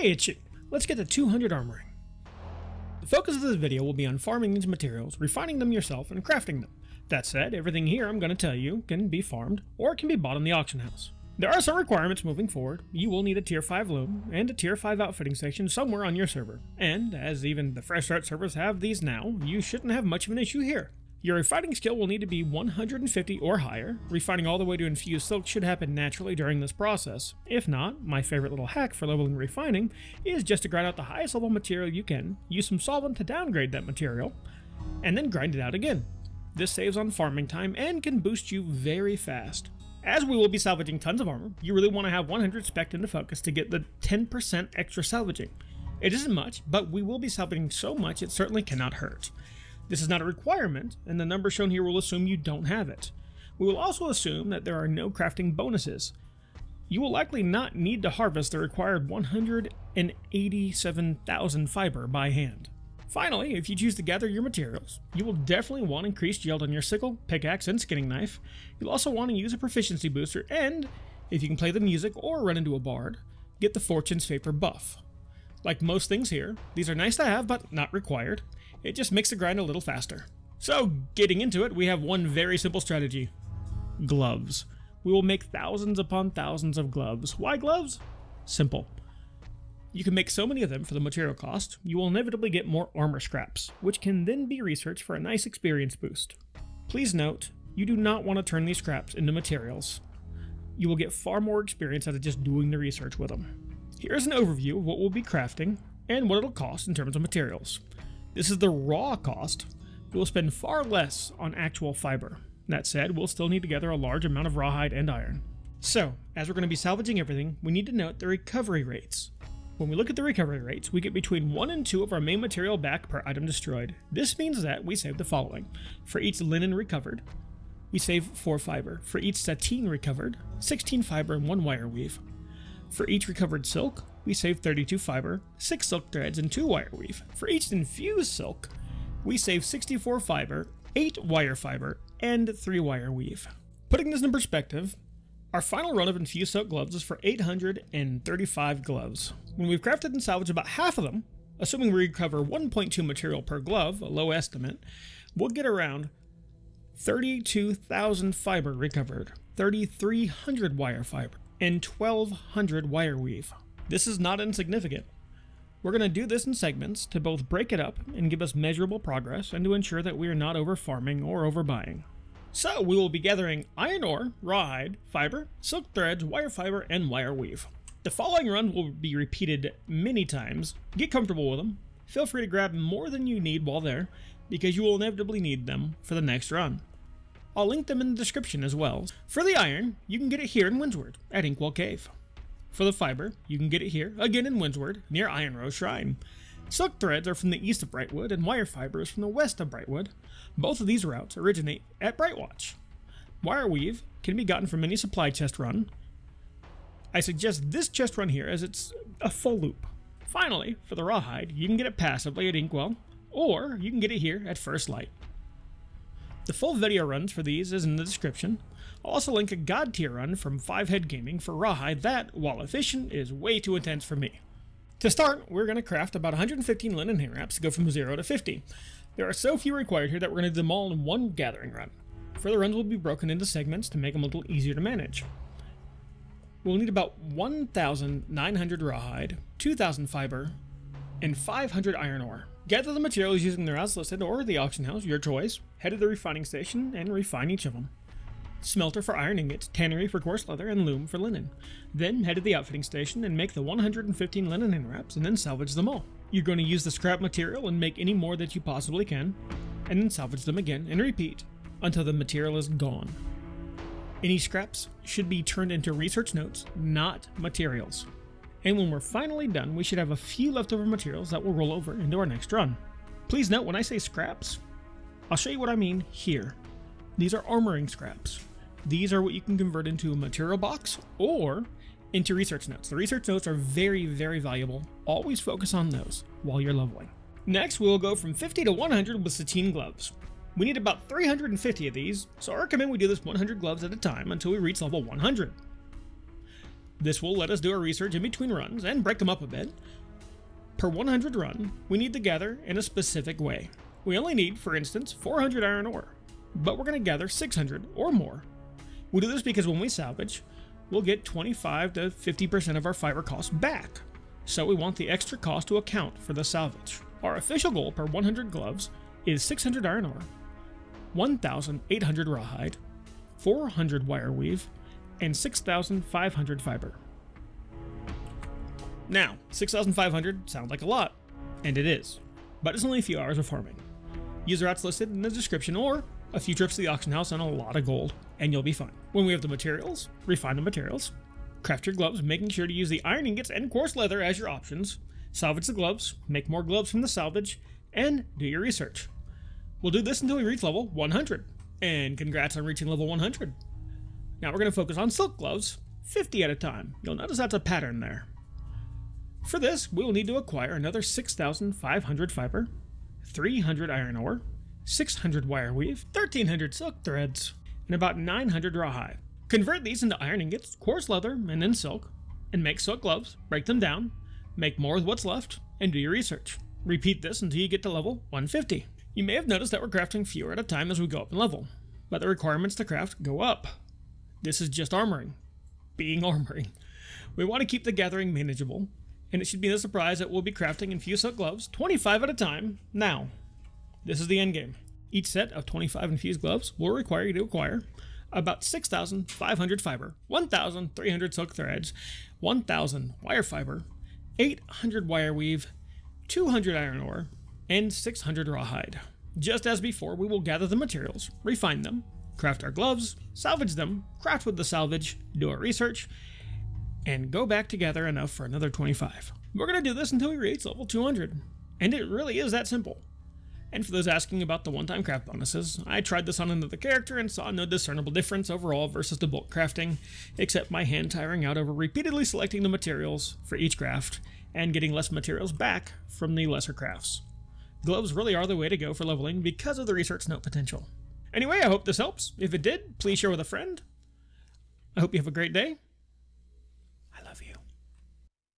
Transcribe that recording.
Hey Itchy, let's get to 200 armoring. The focus of this video will be on farming these materials, refining them yourself, and crafting them. That said, everything here I'm going to tell you can be farmed, or can be bought in the auction house. There are some requirements moving forward. You will need a tier 5 loom and a tier 5 outfitting station somewhere on your server. And, as even the fresh start servers have these now, you shouldn't have much of an issue here. Your refining skill will need to be 150 or higher. Refining all the way to infused silk should happen naturally during this process. If not, my favorite little hack for leveling refining is just to grind out the highest level material you can, use some solvent to downgrade that material, and then grind it out again. This saves on farming time and can boost you very fast. As we will be salvaging tons of armor, you really want to have 100 spec into focus to get the 10% extra salvaging. It isn't much, but we will be salvaging so much it certainly cannot hurt. This is not a requirement, and the number shown here will assume you don't have it. We will also assume that there are no crafting bonuses. You will likely not need to harvest the required 187,000 fiber by hand. Finally, if you choose to gather your materials, you will definitely want increased yield on your sickle, pickaxe, and skinning knife. You'll also want to use a proficiency booster, and, if you can play the music or run into a bard, get the Fortune's Favor buff. Like most things here, these are nice to have but not required. It just makes the grind a little faster. So, getting into it, we have one very simple strategy. Gloves. We will make thousands upon thousands of gloves. Why gloves? Simple. You can make so many of them for the material cost, you will inevitably get more armor scraps, which can then be researched for a nice experience boost. Please note, you do not want to turn these scraps into materials. You will get far more experience out of just doing the research with them. Here's an overview of what we'll be crafting and what it'll cost in terms of materials. This is the raw cost. We'll spend far less on actual fiber. That said, we'll still need to gather a large amount of rawhide and iron. So, as we're going to be salvaging everything, we need to note the recovery rates. When we look at the recovery rates, we get between 1 and 2 of our main material back per item destroyed. This means that we save the following. For each linen recovered, we save 4 fiber. For each sateen recovered, 16 fiber and 1 wire weave. For each recovered silk, we save 32 fiber, 6 silk threads, and 2 wire weave. For each infused silk, we save 64 fiber, 8 wire fiber, and 3 wire weave. Putting this in perspective, our final run of infused silk gloves is for 835 gloves. When we've crafted and salvaged about half of them, assuming we recover 1.2 material per glove, a low estimate, we'll get around 32,000 fiber recovered, 3,300 wire fiber, and 1,200 wire weave. This is not insignificant. We're going to do this in segments to both break it up and give us measurable progress and to ensure that we are not over farming or overbuying. So we will be gathering iron ore, rawhide, fiber, silk threads, wire fiber, and wire weave. The following runs will be repeated many times. Get comfortable with them. Feel free to grab more than you need while there, because you will inevitably need them for the next run. I'll link them in the description as well. For the iron, you can get it here in Windsward, at Inkwell Cave. For the fiber, you can get it here, again in Windsward, near Iron Rose Shrine. Silk threads are from the east of Brightwood, and wire fiber is from the west of Brightwood. Both of these routes originate at Brightwatch. Wire weave can be gotten from any supply chest run. I suggest this chest run here as it's a full loop. Finally, for the rawhide, you can get it passively at Inkwell, or you can get it here at First Light. The full video runs for these is in the description. I'll also link a god tier run from 5 Head Gaming for Rawhide that, while efficient, is way too intense for me. To start, we're going to craft about 115 linen hair wraps to go from 0 to 50. There are so few required here that we're going to do them all in one gathering run. Further runs will be broken into segments to make them a little easier to manage. We'll need about 1,900 rawhide, 2,000 fiber, and 500 iron ore. Gather the materials using the routes listed or the auction house, your choice. Head to the refining station and refine each of them smelter for iron ingots, tannery for coarse leather, and loom for linen. Then head to the outfitting station and make the 115 linen hand wraps and then salvage them all. You're going to use the scrap material and make any more that you possibly can, and then salvage them again and repeat until the material is gone. Any scraps should be turned into research notes, not materials. And when we're finally done, we should have a few leftover materials that will roll over into our next run. Please note when I say scraps, I'll show you what I mean here. These are armoring scraps. These are what you can convert into a material box or into research notes. The research notes are very, very valuable. Always focus on those while you're leveling. Next, we'll go from 50 to 100 with sateen gloves. We need about 350 of these, so I recommend we do this 100 gloves at a time until we reach level 100. This will let us do our research in between runs and break them up a bit. Per 100 run, we need to gather in a specific way. We only need, for instance, 400 iron ore, but we're going to gather 600 or more. We do this because when we salvage, we'll get 25 to 50% of our fiber cost back. So we want the extra cost to account for the salvage. Our official goal per 100 gloves is 600 iron ore, 1,800 rawhide, 400 wire weave, and 6,500 fiber. Now, 6,500 sounds like a lot, and it is, but it's only a few hours of farming. User routes listed in the description or a few trips to the auction house and a lot of gold, and you'll be fine. When we have the materials, refine the materials, craft your gloves, making sure to use the iron ingots and coarse leather as your options, salvage the gloves, make more gloves from the salvage, and do your research. We'll do this until we reach level 100, and congrats on reaching level 100. Now we're going to focus on silk gloves, 50 at a time. You'll notice that's a pattern there. For this, we will need to acquire another 6,500 fiber, 300 iron ore, 600 wire weave, 1300 silk threads, and about 900 rawhide. Convert these into iron ingots, coarse leather, and then silk, and make silk gloves, break them down, make more with what's left, and do your research. Repeat this until you get to level 150. You may have noticed that we're crafting fewer at a time as we go up in level, but the requirements to craft go up. This is just armoring. Being armoring. We want to keep the gathering manageable, and it should be no surprise that we'll be crafting infused silk gloves 25 at a time now. This is the end game. Each set of 25 infused gloves will require you to acquire about 6,500 fiber, 1,300 silk threads, 1,000 wire fiber, 800 wire weave, 200 iron ore, and 600 rawhide. Just as before, we will gather the materials, refine them, craft our gloves, salvage them, craft with the salvage, do our research, and go back together enough for another 25. We're going to do this until we reach level 200, and it really is that simple. And for those asking about the one-time craft bonuses, I tried this on another character and saw no discernible difference overall versus the bulk crafting, except my hand tiring out over repeatedly selecting the materials for each craft and getting less materials back from the lesser crafts. Gloves really are the way to go for leveling because of the research note potential. Anyway, I hope this helps. If it did, please share with a friend. I hope you have a great day,